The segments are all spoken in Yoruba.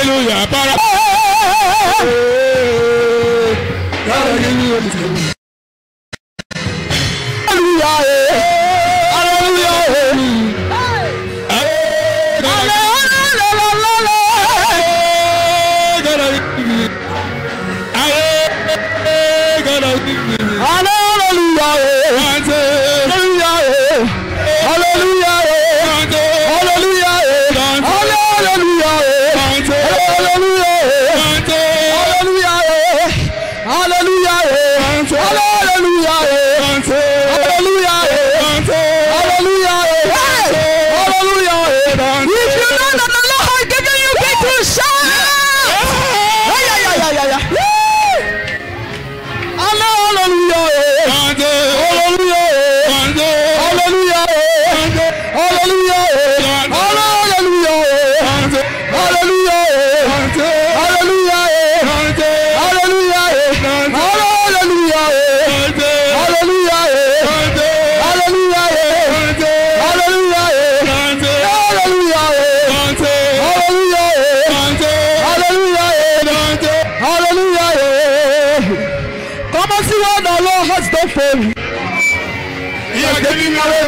Hallelujah. Para. Hallelujah. Hallelujah. Hallelujah.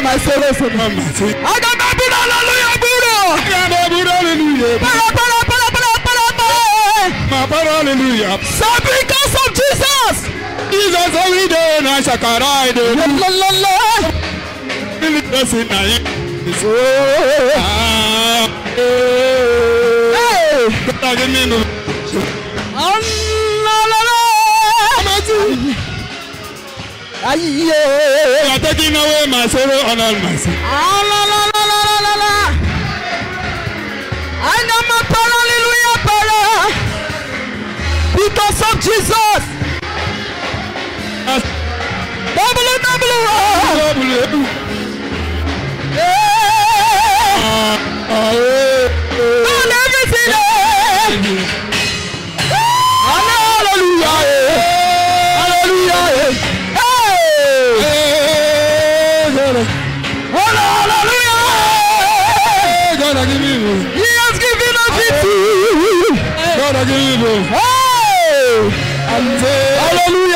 my sorrows and my misery. I got my blood, hallelujah, Buddha. I got my blood, hallelujah. Hallelujah. So because of Jesus. Jesus every day na ṣàkàrà èdè. Lọ́lọ́lọ́. Nínú ìjọsìn náà yìí. Ìṣó. Gbọ́dọ̀ kí nínú. Ọ̀nàlọ́lọ́. Ọmọ tí. Ayé. Ìyàtọ̀ kí náwó màá ṣeré ọ̀nà màá ṣe. Ọ̀nàlọ́lọ́. of Jesus. WWE. On everything. Hallelujah. Hallelujah. Hey. Hallelujah. God, I give you. has given you. Hallelujah.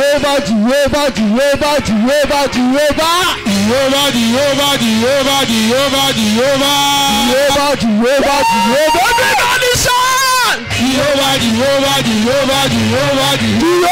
Jehovah, Jehovah, Jehovah, Jehovah, Jehovah. Jehovah, Jehovah, Jehovah, Jehovah, Jehovah. Jehovah, Jehovah, Jehovah. Everybody shout! Jehovah, Jehovah, Jehovah, Jehovah, Jehovah.